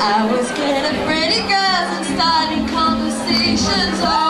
I was getting pretty girls and starting conversations. Oh.